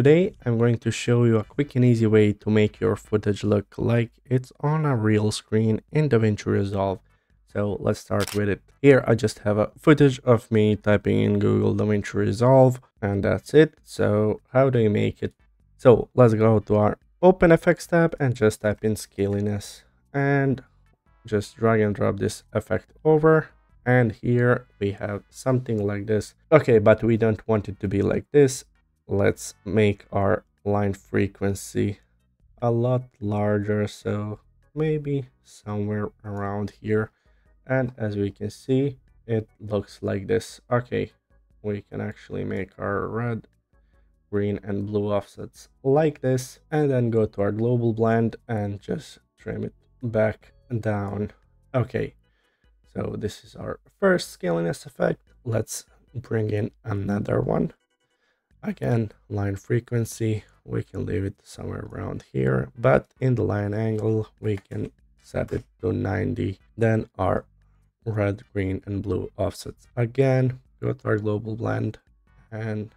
Today I'm going to show you a quick and easy way to make your footage look like it's on a real screen in DaVinci Resolve. So let's start with it. Here I just have a footage of me typing in Google DaVinci Resolve and that's it. So how do you make it? So let's go to our Open Effects tab and just type in Scanlines and just drag and drop this effect over and here we have something like this okay but we don't want it to be like this let's make our line frequency a lot larger so maybe somewhere around here. And as we can see it looks like this. Okay we can actually make our red green and blue offsets like this and then go to our global blend and just trim it back down. Okay so this is our first Scanlines effect. Let's bring in another one Again, line frequency, we can leave it somewhere around here, but in the line angle, we can set it to 90. Then our red, green, and blue offsets. Again, go to our global blend and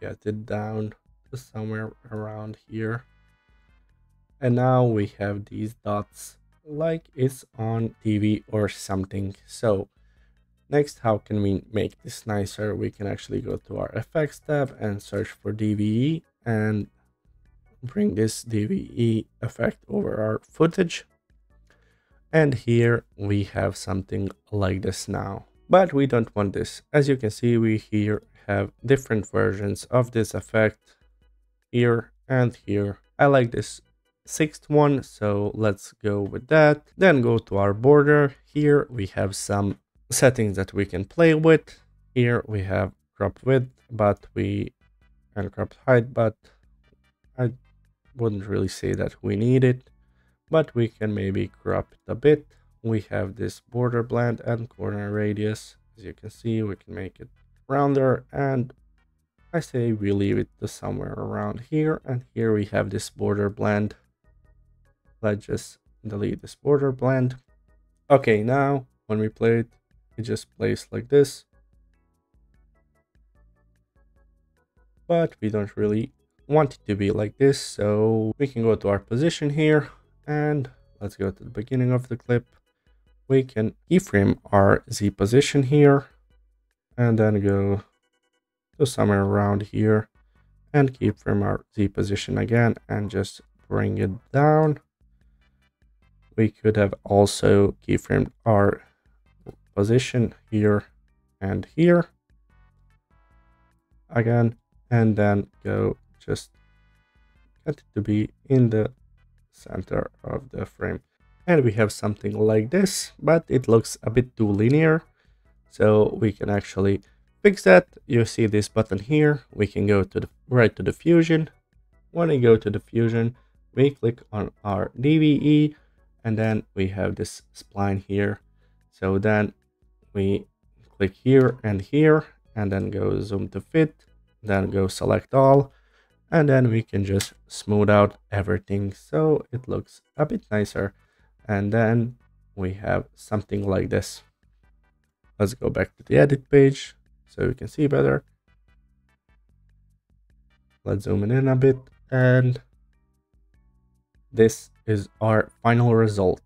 get it down to somewhere around here. And now we have these dots like it's on TV or something. So Next, how can we make this nicer? We can actually go to our effects tab and search for DVE and bring this DVE effect over our footage. And here we have something like this now. But we don't want this. As you can see, we here have different versions of this effect here and here. I like this sixth one, so let's go with that. Then go to our border. Here we have some settings that we can play with. Here we have crop width, but we and crop height, but I wouldn't really say that we need it, but we can maybe crop it a bit. We have this border blend and corner radius. As you can see, we can make it rounder and I say we leave it to somewhere around here. And here we have this border blend. Let's just delete this border blend. Okay, now when we play it, it just plays like this. But we don't really want it to be like this, so we can go to our position here and let's go to the beginning of the clip. We can keyframe our Z position here and then go to somewhere around here and keyframe our Z position again and just bring it down. We could have also keyframed our position here and here again and then go just get to be in the center of the frame. And we have something like this but it looks a bit too linear. So we can actually fix that. You see this button here. We can go to the right to the fusion. When we go to the fusion we click on our dve and then we have this spline here. So then we click here and here and then go zoom to fit then go select all and then we can just smooth out everything so it looks a bit nicer. And then we have something like this. Let's go back to the edit page so you can see better. Let's zoom in a bit and this is our final result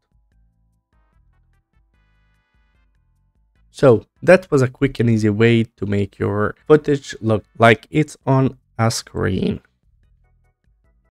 So that was a quick and easy way to make your footage look like it's on a screen.